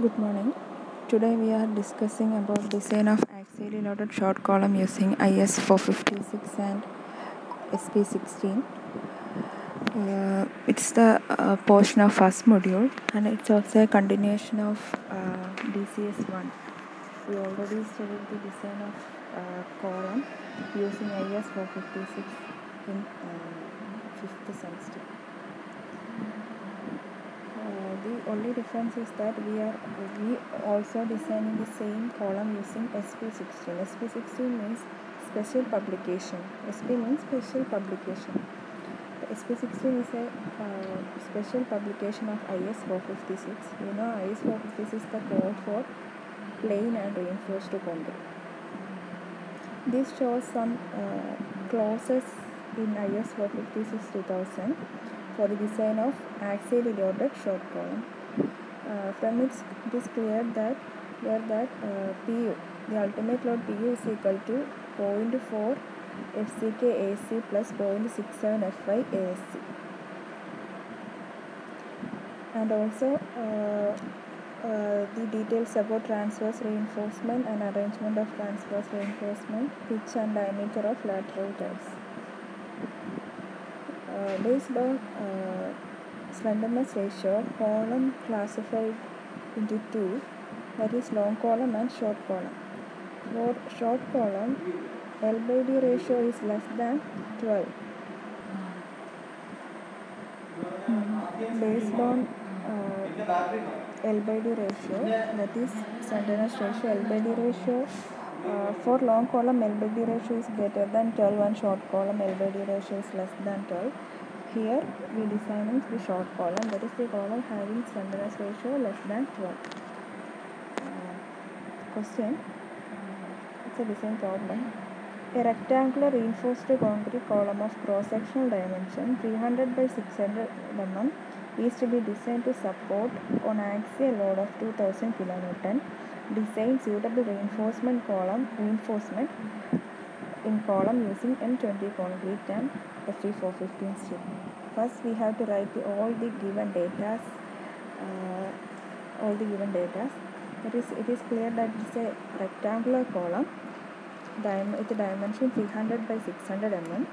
Good morning. Today we are discussing about design of axially loaded short column using IS 456 and SP16. Uh, it's the uh, portion of first module and it's also a continuation of uh, DCS1. We already studied the design of uh, column using IS 456 in uh, fifth semester. The only difference is that we are we also designing the same column using SP16. SP16 means special publication. SP means special publication. SP16 is a uh, special publication of IS 456. You know, IS 456 is the code for plain and reinforced concrete. This shows some uh, clauses in IS 456 2000 for the design of axial loaded short column. Uh, from it, it is clear that where that uh, PU, the ultimate load PU is equal to 0.4 FCK AC plus 0.67 FY AC. And also uh, uh, the details about transverse reinforcement and arrangement of transverse reinforcement, pitch and diameter of lateral ties. Based on uh, slenderness ratio, column classified into two, that is long column and short column. For short column, L by D ratio is less than 12. Mm, Based on uh, L by D ratio, that is slenderness ratio, L by D ratio. Uh, for long column, L by D ratio is greater than 12 and short column, L by D ratio is less than 12. Here we designing the short column, that is the column having slenderness ratio less than 12. Uh, question it's a design problem. A rectangular reinforced concrete column of cross-sectional dimension 300 by 600 mm is to be designed to support on axial load of 2000 kN. Design suitable reinforcement column reinforcement in column using M20 concrete and Fe415 steel. First, we have to write all the given data, uh, all the given data. It is it is clear that it is a rectangular column dim- with dimension 300 by 600 mm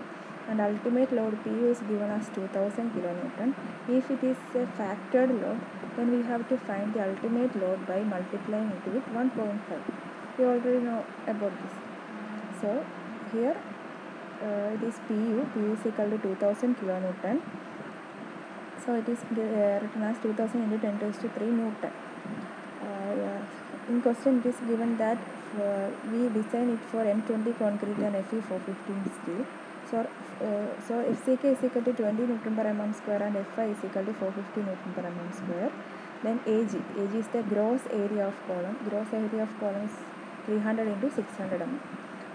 and ultimate load PU is given as 2000 kN. If it is a factored load, then we have to find the ultimate load by multiplying it with 1.5. We already know about this. So here uh, it is PU, PU is equal to 2000 kN. So it is uh, written as 2000 into 10 raised to 3 Newton. Uh, yeah. In question it is given that uh, we design it for M20 concrete and Fe415 steel. So, uh, so FCK is equal to 20 Newton per mm square and Fi is equal to 450 Newton per mm square. Then AG, AG is the gross area of column. Gross area of column is 300 into 600 mm.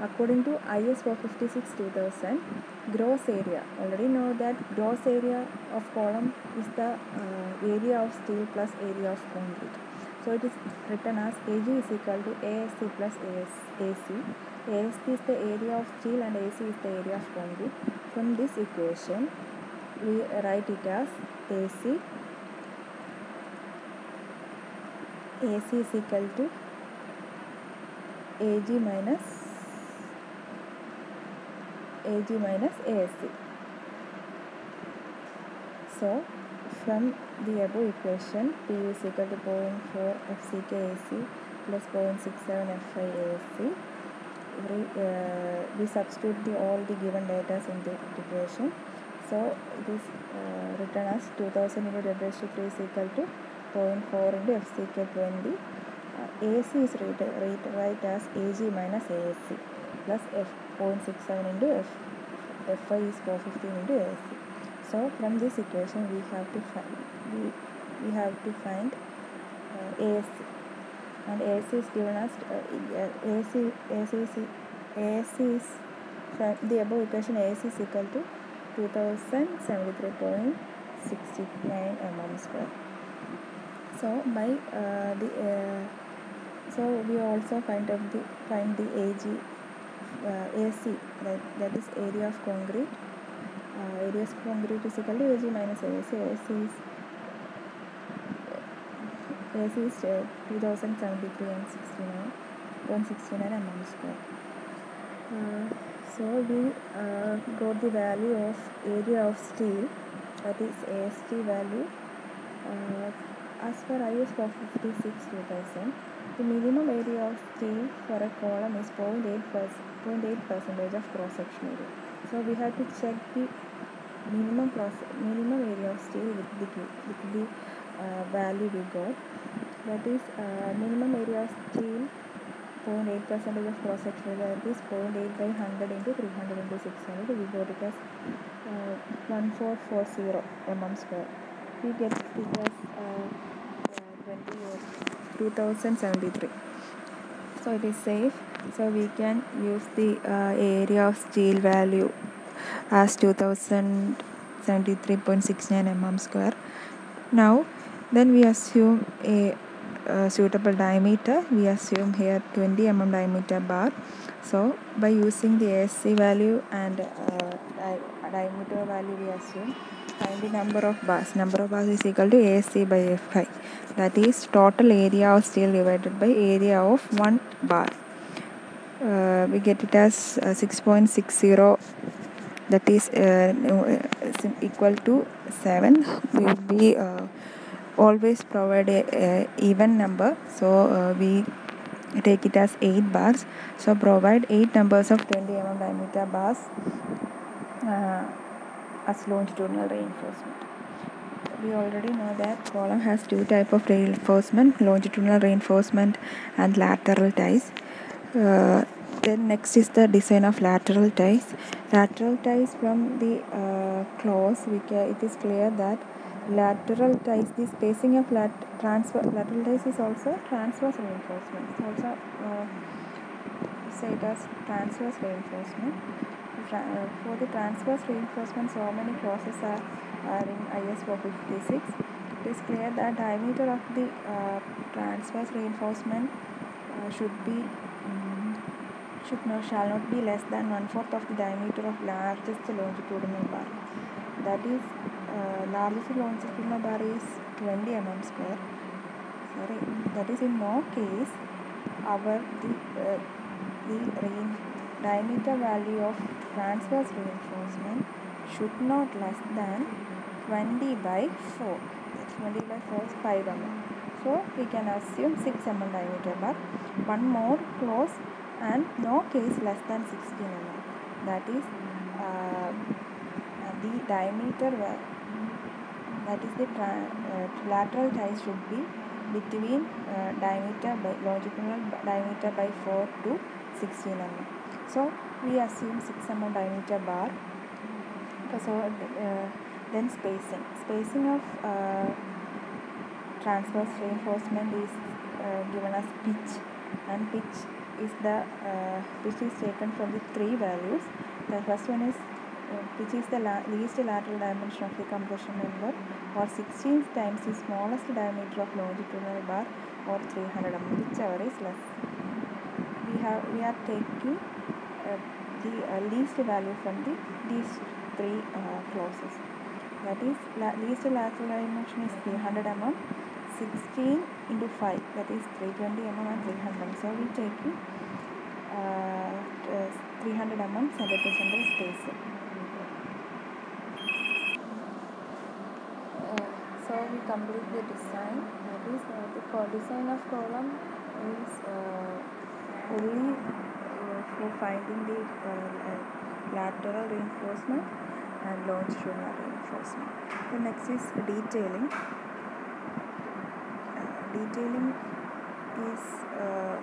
According to IS 456 2000, gross area, already know that gross area of column is the uh, area of steel plus area of concrete. So it is written as AG is equal to ASC plus AS, AC. ASC is the area of steel and AC is the area of concrete. From this equation, we write it as AC. AC is equal to AG minus AG minus ASC. So, from the above equation, P is equal to 0.4 FCK AC plus 0.67 FI ASC. Every, uh, we substitute the, all the given data in the equation. So, it is uh, written as 2000 into 10 raised to 3 is equal to 0.4 into FCK 20. Uh, AC is write, write, write as AG minus ASC plus F 0.67 into F. Fi is 415 into ASC. So from this equation we have to find we, we have to find uh, ASC and ASC is given as uh, ASC ASC is ASC is from the above equation ASC is equal to 2073.69 mm square. So by uh, the uh, so we also find out the find the AG uh, AC that, that is area of concrete uh, area of concrete is equal to AG minus ASC ASC is AC is uh, 2073 and 69 169 mm square uh, so we uh, got the value of area of steel that is AST value uh, as per IS 456 2000 the minimum area of steel for a column is 0.8 0.8 percentage of cross section area so we have to check the minimum cross minimum area of steel with the with the uh, value we got. That is uh, minimum area of steel 0.8 percentage of cross section area that is 0.8 by 100 into 300 into 600 we got it as uh, 1440 mm square. We get it as uh, uh, 20 2073 so it is safe. So we can use the uh, area of steel value as 2073.69 mm square. Now then we assume a uh, suitable diameter. We assume here 20 mm diameter bar. So by using the ASC value and uh, di- diameter value we assume find the number of bars. Number of bars is equal to ASC by Fi that is total area of steel divided by area of one bar. Uh, we get it as uh, 6.60 that is uh, equal to 7 we will be uh, always provide a, a even number. So uh, we take it as 8 bars. So provide 8 numbers of 20 mm diameter bars uh, as longitudinal reinforcement. We already know that column has two type of reinforcement longitudinal reinforcement and lateral ties. Uh, then next is the design of lateral ties. Lateral ties from the uh, clause we can, it is clear that lateral ties the spacing of lat transverse lateral ties is also transverse reinforcement. It's also uh, say it as transverse reinforcement. Uh, for the transverse reinforcement so many clauses are, are in IS 456 it is clear that diameter of the uh, transverse reinforcement uh, should be um, should not shall not be less than one fourth of the diameter of largest longitudinal bar that is uh, largest longitudinal bar is 20 mm square. Sorry that is in no case our the uh, the rein- diameter value of transverse reinforcement should not less than 20 by 4 that's 20 by 4 is 5 mm. So we can assume 6 mm diameter bar one more close and no case less than 16 mm that is uh, the diameter va- that is the uh, lateral ties should be between uh, diameter by longitudinal diameter by 4 to 16 mm so we assume 6 mm diameter bar. So uh, then spacing. Spacing of uh, transverse reinforcement is uh, given as pitch. And pitch is the uh, pitch is taken from the three values. The first one is uh, pitch is the la- least lateral dimension of the compression member or 16 times the smallest diameter of longitudinal bar or 300 mm whichever is less. We have we are taking uh, the uh, least value from the these three uh, clauses. That is la- least lateral dimension is 300 mm 16 into 5 that is 320 mm and 300 mm so we take uh, uh, 300 mm center to center spacing uh, so we complete the design. That is uh, the co- design of column is uh, only uh, for finding the uh, uh, lateral reinforcement and longitudinal reinforcement. The next is detailing detailing is uh,